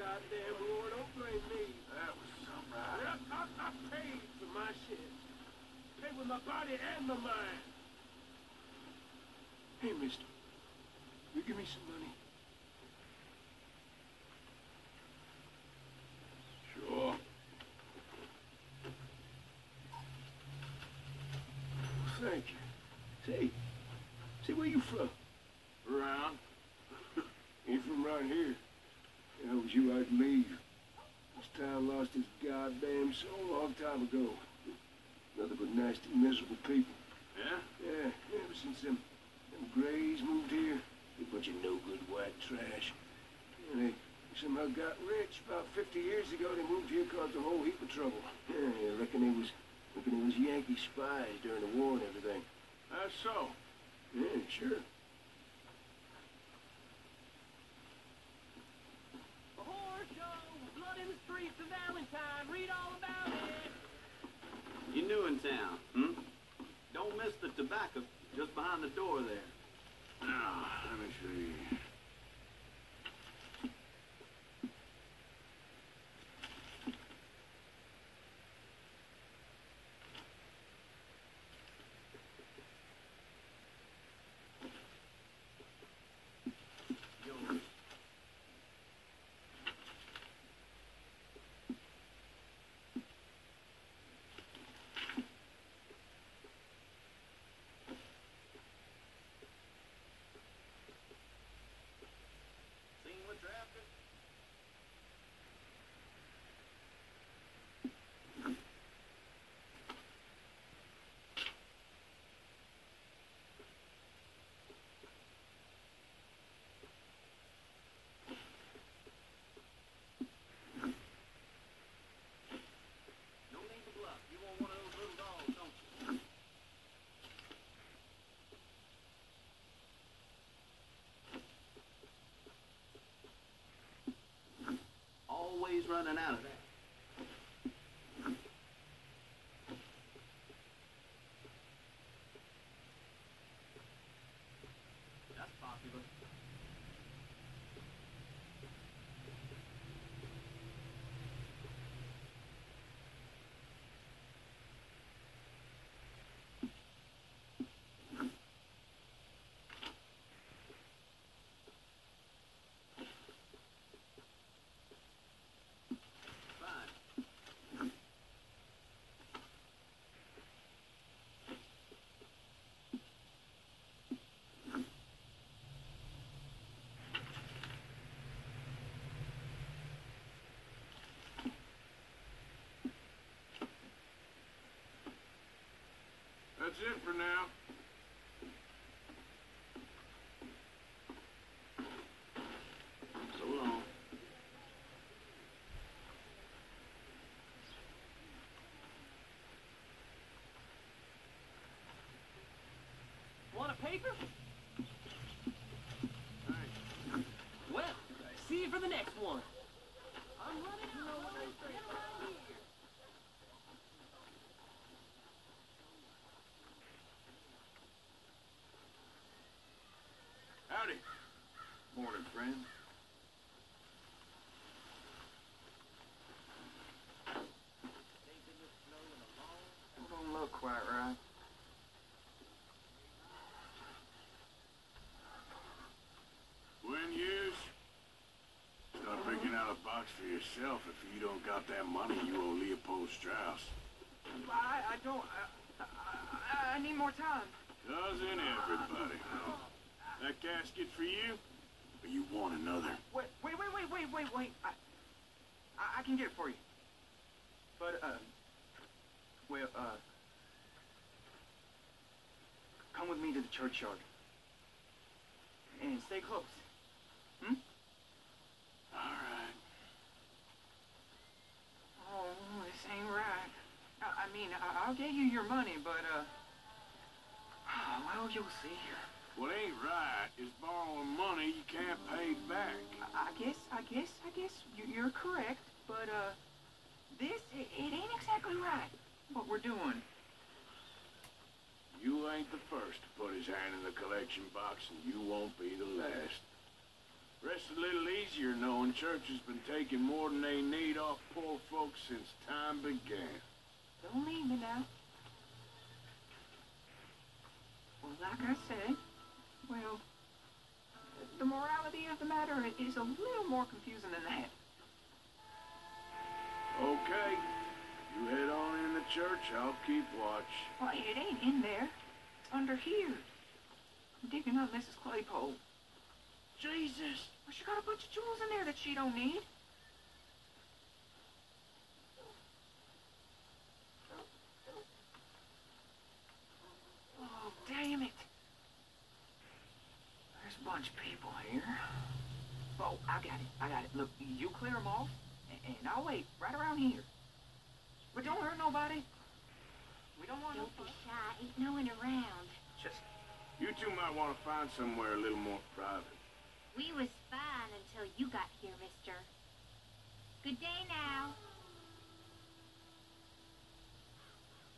goddamn Lord. Don't blame me. That was some ride. Yeah, I, I paid for my shit. Paid with my body and my mind. Hey, mister. You give me some money? Them, them Grays moved here, a bunch of no-good white trash. And they somehow got rich. About 50 years ago, they moved here, caused a whole heap of trouble. Yeah, I reckon they was, reckon they was Yankee spies during the war and everything. That's so. Yeah, sure. A horror show, blood in the streets of Valentine. Read all about it. You new in town, hmm? Don't miss the tobacco just behind the door there. Now, let me see. Seen what you're after? No need to bluff. You want one of those little dogs, don't you? Always running out of that. That's popular. Fine. That's it for now. So long. Want a paper? Thanks. Well, see you for the next one. I'm running out. Get around here. Howdy. Morning, friend. Don't look quite right. When Hughes, start picking out a box for yourself if you don't got that money you owe Leopold Strauss. I, I don't. I, I, I need more time. Doesn't everybody? That casket for you? Or you want another? Wait, wait, wait, wait, wait, wait, wait. I, I, I can get it for you. But, uh, well, uh, come with me to the churchyard. And stay close. Hmm? All right. Oh, this ain't right. I, I mean, I, I'll get you your money, but, uh, well, you'll see. What ain't right is borrowing money you can't pay back. I, I guess, I guess, I guess you, you're correct, but, uh, this, it, it ain't exactly right, what we're doing. You ain't the first to put his hand in the collection box, and you won't be the last. Rest a little easier knowing church has been taking more than they need off poor folks since time began. Don't leave me now. like I said, well, the morality of the matter is a little more confusing than that. Okay. You head on in the church, I'll keep watch. Well, it ain't in there. It's under here. I'm digging up Mrs. Claypole. Jesus! Well, she got a bunch of jewels in there that she don't need. Oh, damn it. There's a bunch of people here. Oh, I got it. I got it. Look, you clear them off, a- and I'll wait right around here. But don't hurt nobody. We don't want no Don't be fuss. shy. Ain't no one around. Just You two might want to find somewhere a little more private. We was fine until you got here, mister. Good day now.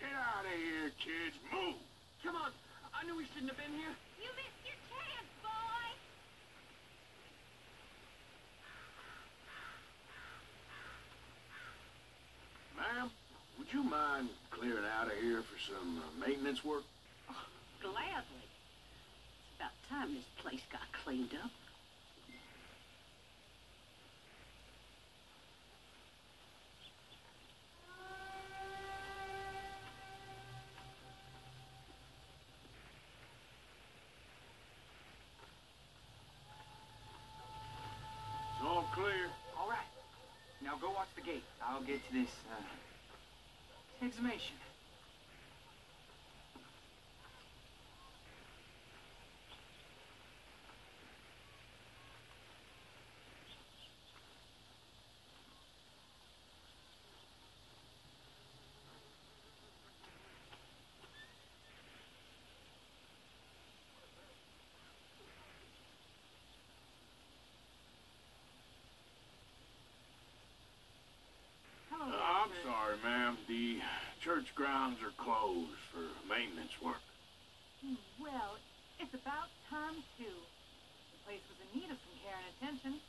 Get out of here, kids. Move! Come on. I knew we shouldn't have been here. You missed your chance, boy. Ma'am, would you mind clearing out of here for some uh, maintenance work? Oh, Gladly. It's about time this place got cleaned up. Go watch the gate. I'll get to this uh, exhumation. Hello, Uh, I'm Walter. sorry, ma'am. The church grounds are closed for maintenance work. Hmm, Well, it's about time, too. The place was in need of some care and attention.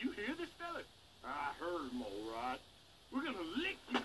You hear this, Philly? I heard him all right. We're gonna lick you.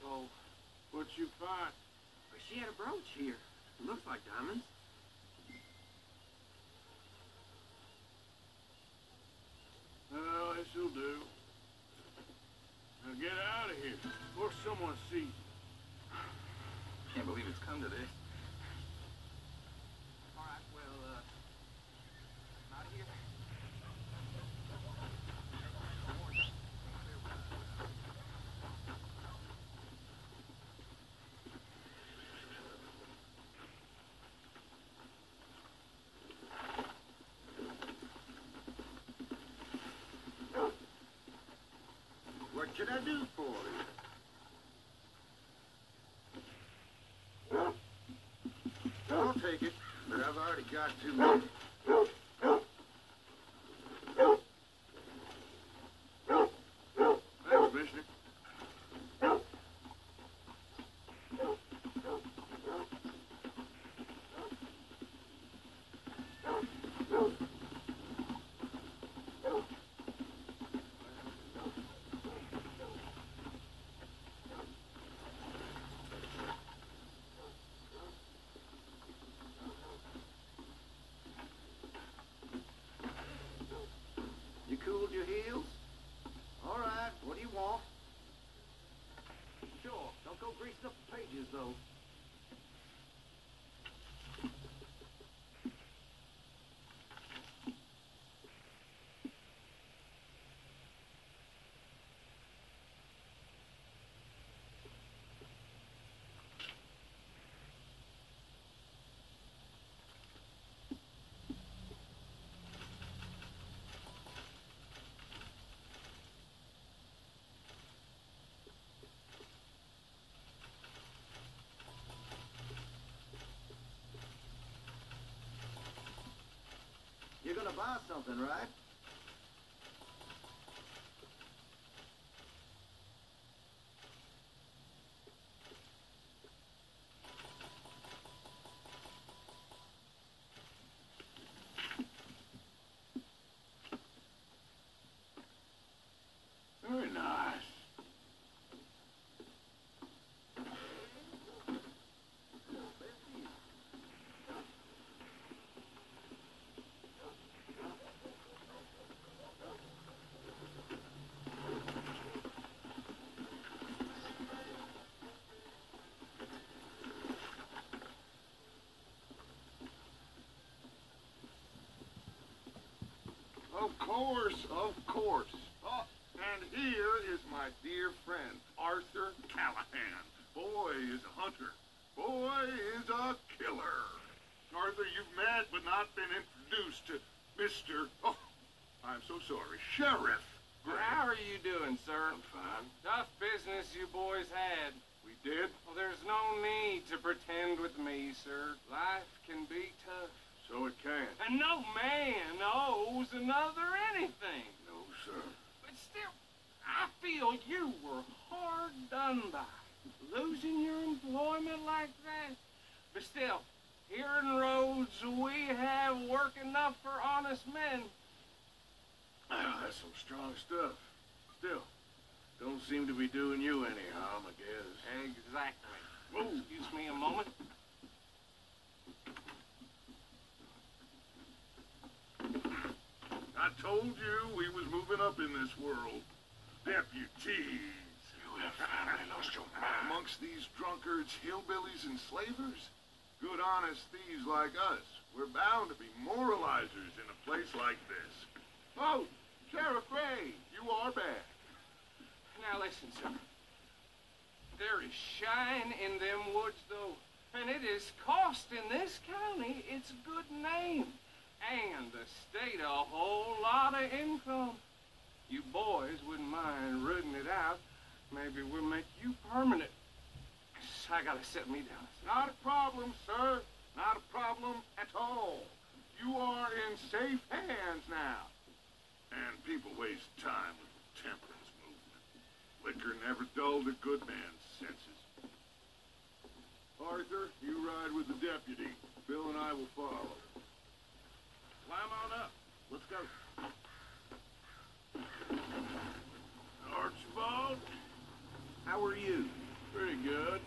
What you find? But she had a brooch here. It Looks like diamonds. Well, this'll do. Now get out of here before someone sees you. Can't believe it's come to this. Can I do for you? I'll take it, but I've already got too many. Thanks, Commissioner. You cooled your heels? All right, what do you want? Sure, don't go greasing up the pages, though. Something, right? Very nice. Of course, of course. Oh, and here is my dear friend, Arthur Callahan. Boy is a hunter. Boy is a killer. Arthur, you've met but not been introduced to Mr. Oh, I'm so sorry, Sheriff. How are you doing, sir? I'm fine. Tough business you boys had. We did, Well, there's no need to pretend with me, sir. Life can be tough. So it can. And no man owes another anything. No, sir. But still, I feel you were hard done by. Losing your employment like that. But still, here in Rhodes, we have work enough for honest men. Ah, that's some strong stuff. Still, don't seem to be doing you any harm, I guess. Exactly. Whoa. Excuse me a moment. I told you we was moving up in this world. Deputies. You have finally lost your mind. Amongst these drunkards, hillbillies, and slavers? Good honest thieves like us. We're bound to be moralizers in a place like this. Oh, Sheriff Gray, you are back. Now listen, sir. There is shine in them woods, though, and it is costing this county its good name and the state a whole lot of income. You boys wouldn't mind rooting it out. Maybe we'll make you permanent. I gotta set me down. Not a problem, sir. Not a problem at all. You are in safe hands now. And people waste time with the temperance movement. Liquor never dulled a good man's senses. Arthur, you ride with the deputy. Bill and I will follow. Climb on up. Let's go. Archibald? How are you? Pretty good.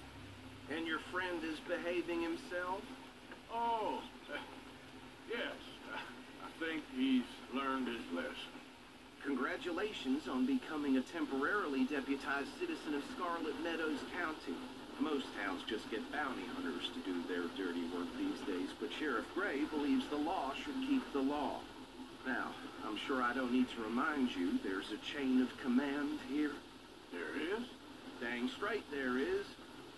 And your friend is behaving himself? Oh, yes. I think he's learned his lesson. Congratulations on becoming a temporarily deputized citizen of Scarlett Meadows County. Most towns just get bounty hunters to do their dirty work these days, but Sheriff Gray believes the law should keep the law. Now, I'm sure I don't need to remind you there's a chain of command here. There is? Dang straight there is.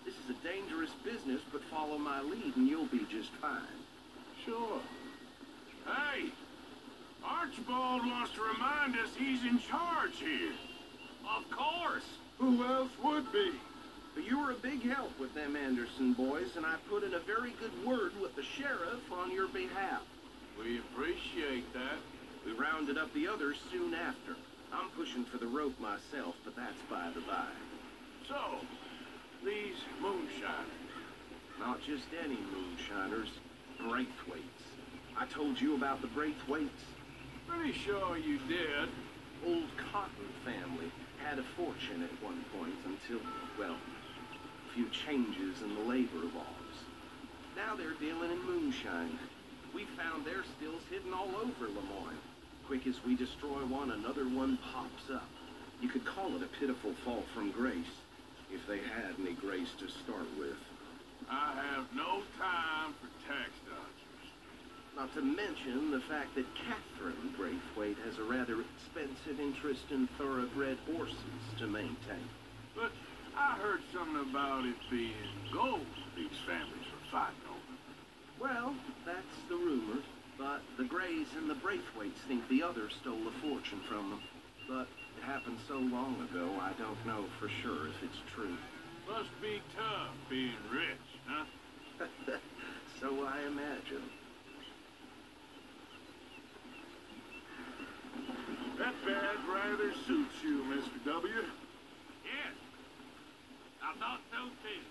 This is a dangerous business, but follow my lead and you'll be just fine. Sure. Hey! Archibald wants to remind us he's in charge here. Of course. Who else would be? But you were a big help with them Anderson boys, and I put in a very good word with the sheriff on your behalf. We appreciate that. We rounded up the others soon after. I'm pushing for the rope myself, but that's by the by. So, these moonshiners. Not just any moonshiners, Braithwaites. I told you about the Braithwaites. Pretty sure you did. Old Cotton family had a fortune at one point until, well, few changes in the labor laws. Now they're dealing in moonshine. We found their stills hidden all over Lemoyne. Quick as we destroy one, another one pops up. You could call it a pitiful fall from grace, if they had any grace to start with. I have no time for tax dodgers. Not to mention the fact that Catherine Braithwaite has a rather expensive interest in thoroughbred horses to maintain. But I heard something about it being gold these families were fighting over. Well, that's the rumor. But the Grays and the Braithwaites think the others stole a fortune from them. But it happened so long ago, I don't know for sure if it's true. Must be tough being rich, huh? so I imagine. That badge rather suits you, Mr. W. Yes. I thought so too.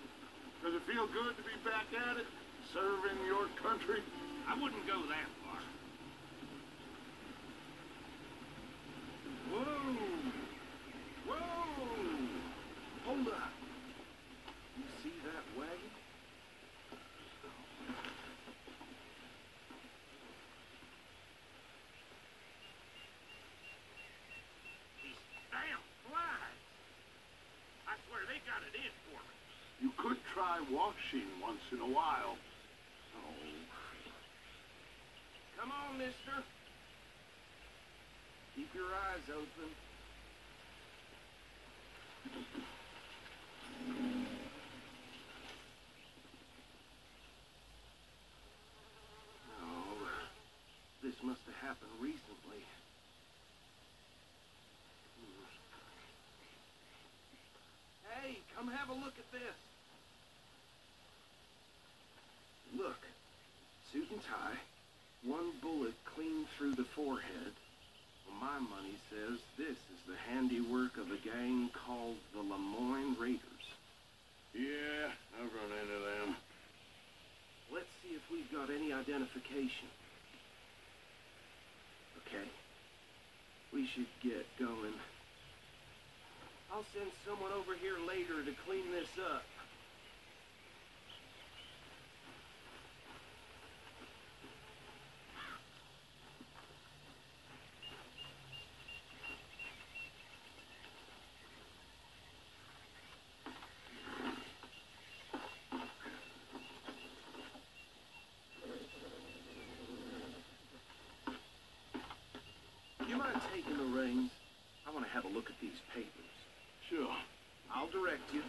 Does it feel good to be back at it? Serving your country? I wouldn't go that far. Whoa! Whoa! Hold up. You see that wagon? These damn flies. I swear they got it in for me. You could try washing once in a while. Oh, Come on, mister. Keep your eyes open. No, this must have happened recently. Hey, come have a look at this. Look, suit and tie, one bullet clean through the forehead. Well, my money says this is the handiwork of a gang called the Lemoyne Raiders. Yeah, I've run into them. Let's see if we've got any identification. Okay. We should get going. I'll send someone over here later to clean this up. You mind taking the reins? I want to have a look at these papers. sure. I'll direct you.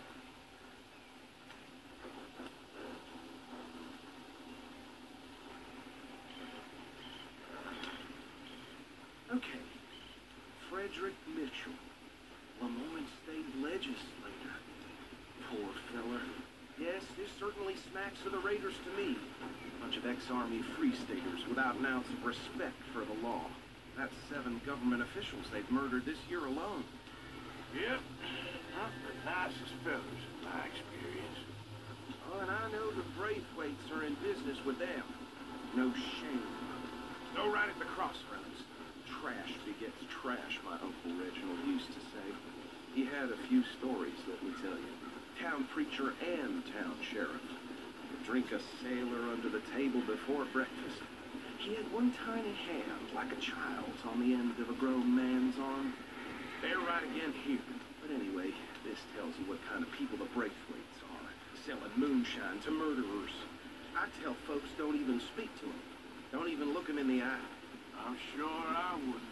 Okay. Frederick Mitchell, Lemoyne State Legislator. Poor feller. Yes, this certainly smacks of the Raiders to me. Bunch of ex-Army Free Staters without an ounce of respect for the law. That's seven government officials they've murdered this year alone. Yep. Not the nicest fellas in my experience. Oh, and I know the Braithwaites are in business with them. No shame. No right at the crossroads. Trash begets trash, my Uncle Reginald used to say. He had a few stories, let me tell you. Town preacher and town sheriff. Would drink a sailor under the table before breakfast. He had one tiny hand, like a child's, on the end of a grown man's arm. They're right again here. But anyway, this tells you what kind of people the Braithwaites are. Selling moonshine to murderers. I tell folks don't even speak to them. Don't even look them in the eye. I'm sure I wouldn't.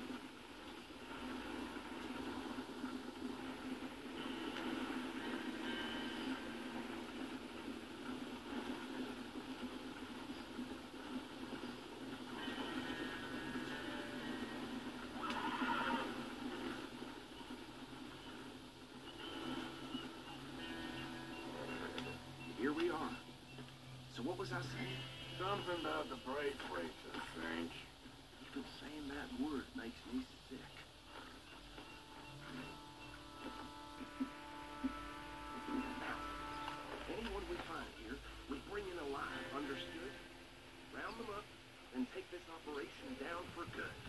Was I saying? Something about the rates, I think. Even saying that word makes me sick. Anyone we find here, we bring in alive, understood? Round them up and take this operation down for good.